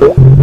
you